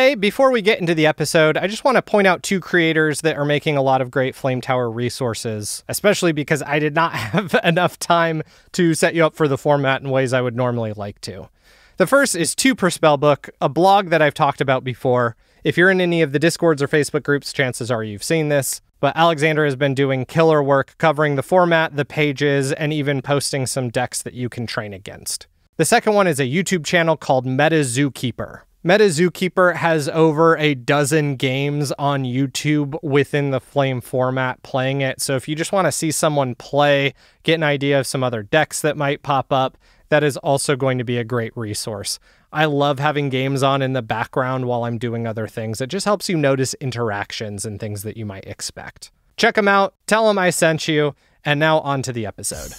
Hey, before we get into the episode, I just want to point out two creators that are making a lot of great Flame Tower resources, especially because I did not have enough time to set you up for the format in ways I would normally like to. The first is Two Per Spellbook, a blog that I've talked about before. If you're in any of the Discords or Facebook groups, chances are you've seen this. But Alexander has been doing killer work covering the format, the pages, and even posting some decks that you can train against. The second one is a YouTube channel called Meta Zookeeper. Meta Zookeeper has over a dozen games on YouTube within the Flame format playing it. So if you just want to see someone play, get an idea of some other decks that might pop up, that is also going to be a great resource. I love having games on in the background while I'm doing other things. It just helps you notice interactions and things that you might expect. Check them out, tell them I sent you, and now on to the episode.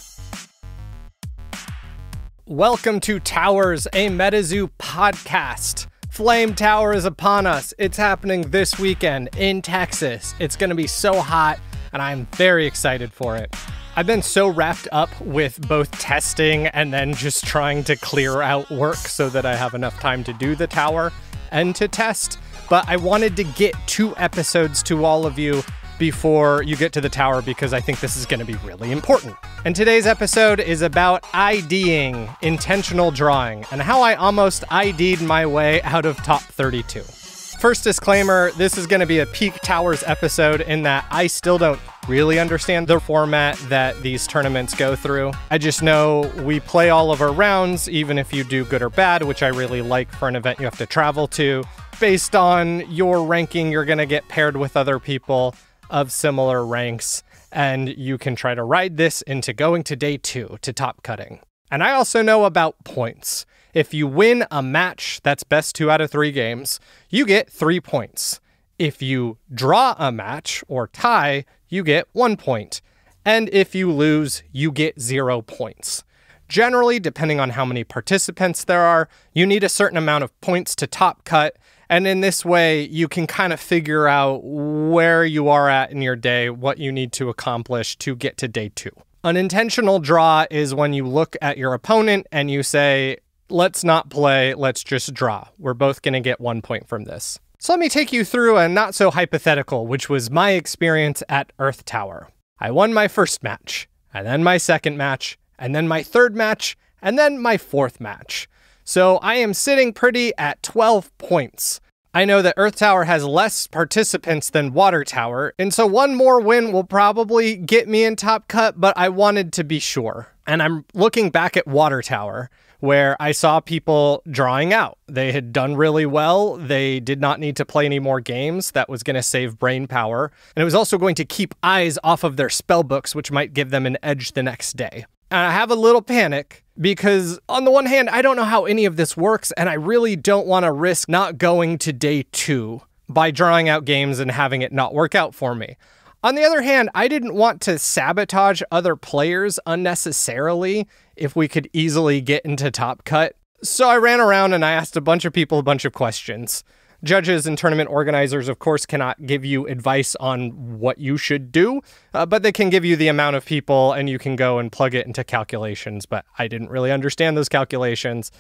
Welcome to Towers, a MetaZoo podcast. Flame Tower is upon us. It's happening this weekend in Texas. It's going to be so hot, and I'm very excited for it. I've been so wrapped up with both testing and then just trying to clear out work so that I have enough time to do the tower and to test. But I wanted to get two episodes to all of you before you get to the tower because I think this is going to be really important. And today's episode is about IDing, intentional drawing, and how I almost ID'd my way out of top 32. First disclaimer this is going to be a Peak Towers episode in that I still don't really understand the format that these tournaments go through. I just know we play all of our rounds, even if you do good or bad, which I really like for an event you have to travel to. Based on your ranking, you're going to get paired with other people of similar ranks, and you can try to ride this into going to day two to top cutting. And I also know about points. If you win a match that's best two out of three games, you get three points. If you draw a match or tie, you get one point. And if you lose, you get zero points. Generally, depending on how many participants there are, you need a certain amount of points to top cut. And in this way, you can kind of figure out where you are at in your day, what you need to accomplish to get to day two. An intentional draw is when you look at your opponent and you say, let's not play, let's just draw. We're both going to get one point from this. So let me take you through a not so hypothetical, which was my experience at Earth Tower. I won my first match, and then my second match, and then my third match, and then my fourth match. So I am sitting pretty at 12 points. I know that Earth Tower has less participants than Water Tower, and so one more win will probably get me in top cut, but I wanted to be sure. And I'm looking back at Water Tower, where I saw people drawing out. They had done really well. They did not need to play any more games. That was going to save brain power. And it was also going to keep eyes off of their spell books, which might give them an edge the next day. And I have a little panic because, on the one hand, I don't know how any of this works, and I really don't want to risk not going to day two by drawing out games and having it not work out for me. On the other hand, I didn't want to sabotage other players unnecessarily if we could easily get into Top Cut. So I ran around and I asked a bunch of people a bunch of questions. Judges and tournament organizers, of course, cannot give you advice on what you should do, uh, but they can give you the amount of people and you can go and plug it into calculations. But I didn't really understand those calculations.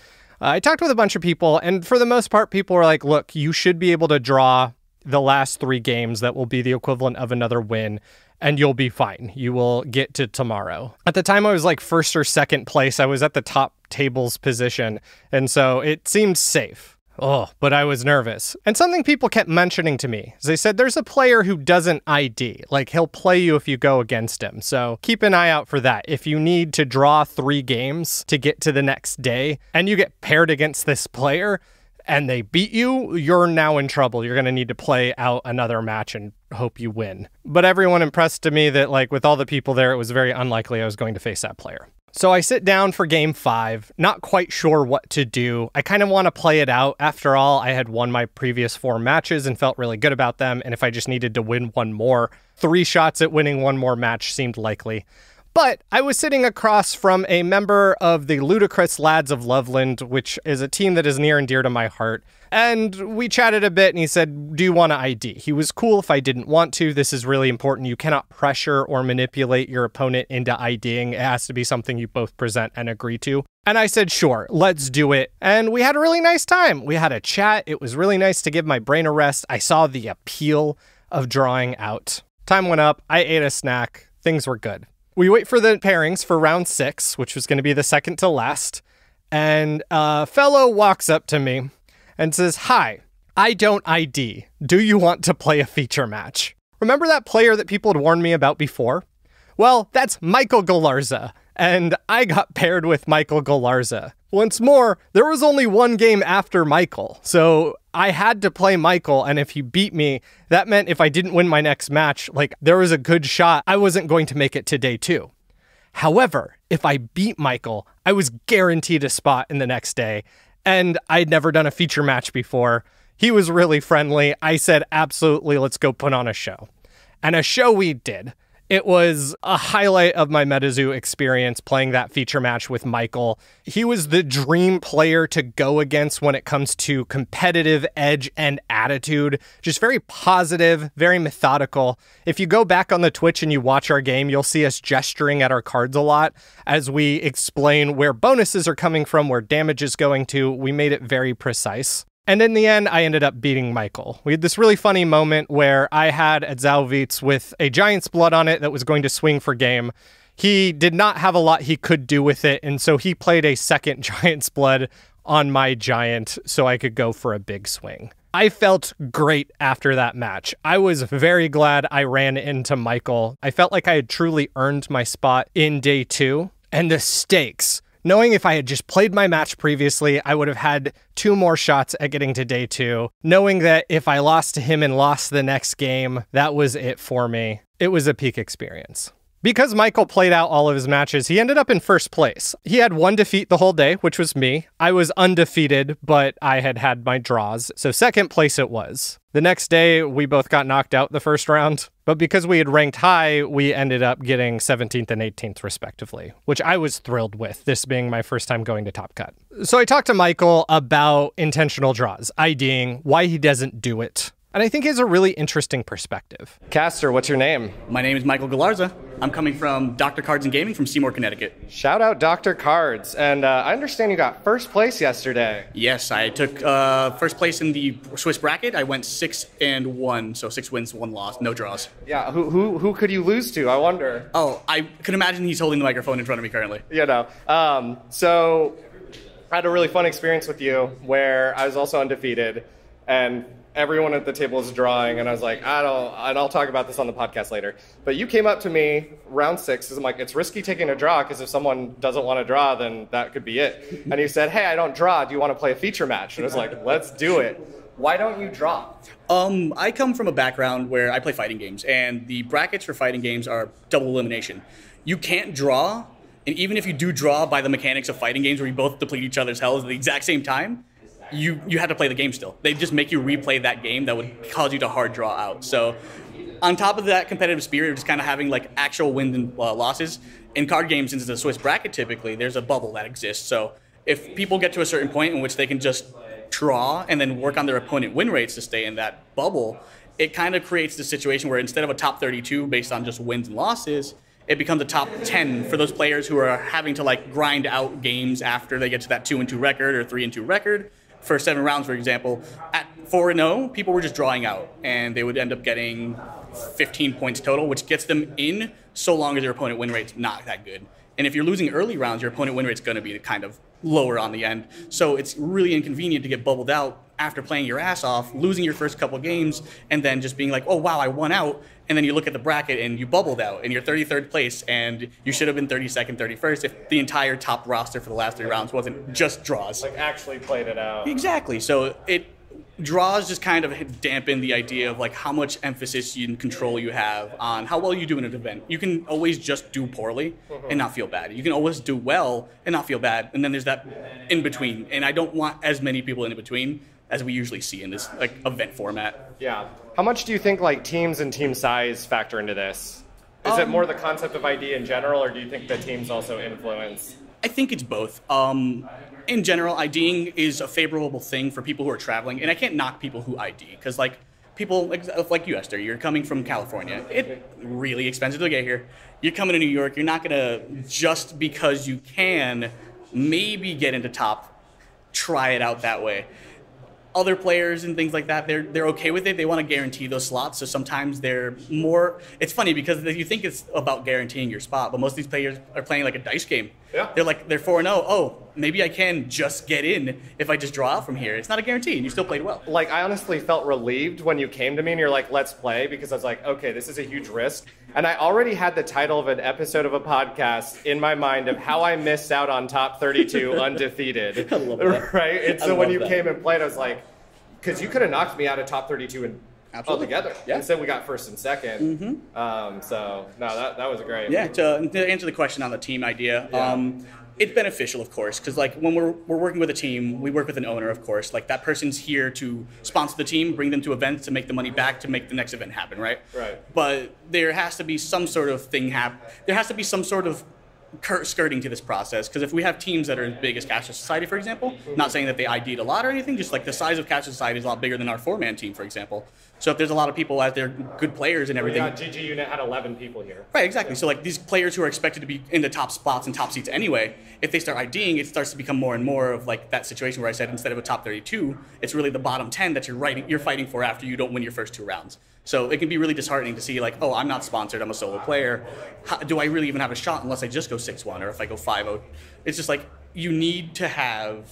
Uh, I talked with a bunch of people, and for the most part, people were like, look, you should be able to draw the last three games that will be the equivalent of another win and you'll be fine. You will get to tomorrow. At the time, I was like first or second place. I was at the top tables position. And so it seemed safe. Oh, but I was nervous. And something people kept mentioning to me is they said there's a player who doesn't ID. Like he'll play you if you go against him. So keep an eye out for that. If you need to draw three games to get to the next day and you get paired against this player, and they beat you, you're now in trouble. You're going to need to play out another match and hope you win. But everyone impressed to me that, like, with all the people there, it was very unlikely I was going to face that player. So I sit down for game five, not quite sure what to do. I kind of want to play it out. After all, I had won my previous four matches and felt really good about them. And if I just needed to win one more, three shots at winning one more match seemed likely. But I was sitting across from a member of the Ludicrous Lads of Loveland, which is a team that is near and dear to my heart. And we chatted a bit, and he said, Do you want to ID? He was cool if I didn't want to. This is really important. You cannot pressure or manipulate your opponent into IDing. It has to be something you both present and agree to. And I said, Sure, let's do it. And we had a really nice time. We had a chat. It was really nice to give my brain a rest. I saw the appeal of drawing out. Time went up. I ate a snack. Things were good. We wait for the pairings for round six, which was going to be the second to last. And a fellow walks up to me and says, Hi, I don't ID. Do you want to play a feature match? Remember that player that people had warned me about before? Well, that's Michael Galarza, and I got paired with Michael Galarza. Once more, there was only one game after Michael, so I had to play Michael, and if he beat me, that meant if I didn't win my next match, like there was a good shot I wasn't going to make it to day two. However, if I beat Michael, I was guaranteed a spot in the next day, and I'd never done a feature match before. He was really friendly. I said, absolutely, let's go put on a show. And a show we did. It was a highlight of my MetaZoo experience playing that feature match with Michael. He was the dream player to go against when it comes to competitive edge and attitude. Just very positive, very methodical. If you go back on the Twitch and you watch our game, you'll see us gesturing at our cards a lot as we explain where bonuses are coming from, where damage is going to. We made it very precise. And in the end, I ended up beating Michael. We had this really funny moment where I had a Zalvitz with a Giant's Blood on it that was going to swing for game. He did not have a lot he could do with it, and so he played a second Giant's Blood on my Giant so I could go for a big swing. I felt great after that match. I was very glad I ran into Michael. I felt like I had truly earned my spot in day two, and the stakes Knowing if I had just played my match previously, I would have had two more shots at getting to day two. Knowing that if I lost to him and lost the next game, that was it for me. It was a peak experience. Because Michael played out all of his matches, he ended up in first place. He had one defeat the whole day, which was me. I was undefeated, but I had had my draws. So, second place it was. The next day, we both got knocked out the first round, but because we had ranked high, we ended up getting 17th and 18th, respectively, which I was thrilled with, this being my first time going to Top Cut. So, I talked to Michael about intentional draws, IDing, why he doesn't do it, and I think he has a really interesting perspective. Caster, what's your name? My name is Michael Galarza. I'm coming from Dr. Cards and Gaming from Seymour, Connecticut. Shout out Dr. Cards. And uh, I understand you got first place yesterday. Yes, I took uh, first place in the Swiss bracket. I went six and one, so six wins, one loss, no draws. Yeah, who, who, who could you lose to? I wonder. Oh, I can imagine he's holding the microphone in front of me currently. You know. Um, so I had a really fun experience with you where I was also undefeated. And everyone at the table is drawing, and I was like, I don't, and I'll talk about this on the podcast later. But you came up to me round six, I'm like, it's risky taking a draw because if someone doesn't want to draw, then that could be it. And you said, Hey, I don't draw. Do you want to play a feature match? And I was like, Let's do it. Why don't you draw? Um, I come from a background where I play fighting games, and the brackets for fighting games are double elimination. You can't draw, and even if you do draw by the mechanics of fighting games where you both deplete each other's health at the exact same time, you you had to play the game still. They just make you replay that game that would cause you to hard draw out. So on top of that competitive spirit of just kind of having like actual wins and uh, losses in card games, since it's a Swiss bracket, typically there's a bubble that exists. So if people get to a certain point in which they can just draw and then work on their opponent win rates to stay in that bubble, it kind of creates the situation where instead of a top 32 based on just wins and losses, it becomes a top 10 for those players who are having to like grind out games after they get to that 2 and 2 record or 3 and 2 record first seven rounds, for example, at 4 0, people were just drawing out, and they would end up getting 15 points total, which gets them in so long as your opponent win rate's not that good. And if you're losing early rounds, your opponent win rate's going to be kind of lower on the end. So it's really inconvenient to get bubbled out after playing your ass off, losing your first couple games, and then just being like, oh, wow, I won out. And then you look at the bracket and you bubbled out and you're 33rd place and you should have been 32nd, 31st if the entire top roster for the last three rounds wasn't just draws. Like actually played it out. Exactly. So it draws just kind of dampen the idea of like how much emphasis and control you have on how well you do in an event. You can always just do poorly and not feel bad. You can always do well and not feel bad. And then there's that in between. And I don't want as many people in between as we usually see in this like event format. Yeah. How much do you think like teams and team size factor into this? Is um, it more the concept of ID in general, or do you think the teams also influence? I think it's both. Um, in general, IDing is a favorable thing for people who are traveling, and I can't knock people who ID because, like, people like you, Esther, you're coming from California. It's really expensive to get here. You're coming to New York. You're not gonna just because you can maybe get into top, try it out that way other players and things like that, they're they're okay with it. They want to guarantee those slots. So sometimes they're more. It's funny because you think it's about guaranteeing your spot, but most of these players are playing like a dice game. Yeah. They're like they're four and zero. Oh, maybe I can just get in if I just draw out from here. It's not a guarantee, and you still played well. Like I honestly felt relieved when you came to me and you're like, "Let's play," because I was like, "Okay, this is a huge risk," and I already had the title of an episode of a podcast in my mind of how I missed out on top 32 undefeated. I love that. Right, and so when you that. came and played, I was like, because you could have knocked me out of top 32 and Absolutely. altogether. Yeah. Instead, we got first and 2nd mm-hmm. um, so no, that, that was a great. Yeah. To, to, answer the question on the team idea, yeah. um, it's beneficial, of course, because like when we're we're working with a team, we work with an owner, of course. Like that person's here to sponsor the team, bring them to events, to make the money back, to make the next event happen, right? Right. But there has to be some sort of thing happen. There has to be some sort of skirting to this process because if we have teams that are as big as Caster Society, for example, not saying that they ID'd a lot or anything, just like the size of Caster Society is a lot bigger than our four-man team, for example. So if there's a lot of people out there, good players and everything. Yeah, GG Unit had 11 people here. Right, exactly. So like these players who are expected to be in the top spots and top seats anyway, if they start IDing, it starts to become more and more of like that situation where I said instead of a top 32, it's really the bottom 10 that you're writing, you're fighting for after you don't win your first two rounds. So it can be really disheartening to see like, oh, I'm not sponsored. I'm a solo player. How, do I really even have a shot unless I just go six one or if I go five zero? It's just like you need to have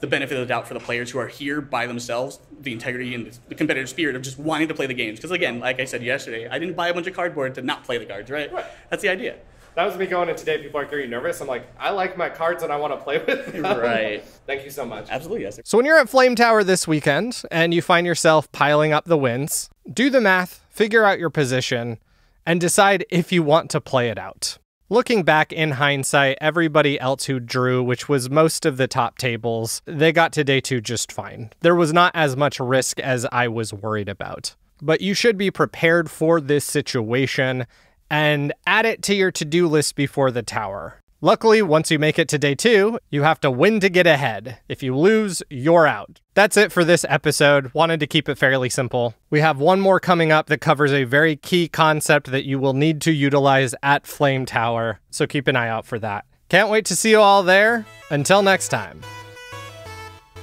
the benefit of the doubt for the players who are here by themselves, the integrity and the competitive spirit of just wanting to play the games. Because again, like I said yesterday, I didn't buy a bunch of cardboard to not play the cards, right? right. That's the idea. That was me going in today. People are getting nervous. I'm like, I like my cards and I want to play with them. Right. Thank you so much. Absolutely, yes. Sir. So when you're at Flame Tower this weekend and you find yourself piling up the wins, do the math, figure out your position, and decide if you want to play it out. Looking back in hindsight, everybody else who drew, which was most of the top tables, they got to day two just fine. There was not as much risk as I was worried about. But you should be prepared for this situation and add it to your to do list before the tower. Luckily, once you make it to day two, you have to win to get ahead. If you lose, you're out. That's it for this episode. Wanted to keep it fairly simple. We have one more coming up that covers a very key concept that you will need to utilize at Flame Tower, so keep an eye out for that. Can't wait to see you all there. Until next time.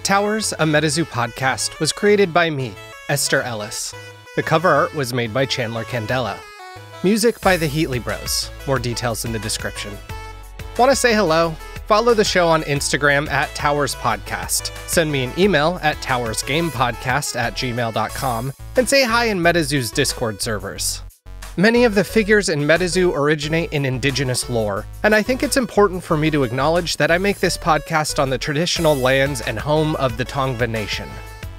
Towers, a MetaZoo podcast, was created by me, Esther Ellis. The cover art was made by Chandler Candela. Music by the Heatley Bros. More details in the description. Want to say hello? Follow the show on Instagram at Towers Podcast. Send me an email at towersgamepodcast at gmail.com and say hi in MetaZoo's Discord servers. Many of the figures in MetaZoo originate in indigenous lore, and I think it's important for me to acknowledge that I make this podcast on the traditional lands and home of the Tongva Nation.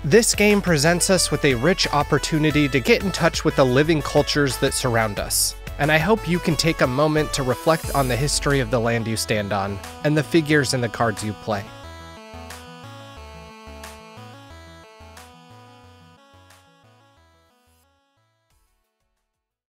This game presents us with a rich opportunity to get in touch with the living cultures that surround us and I hope you can take a moment to reflect on the history of the land you stand on and the figures in the cards you play.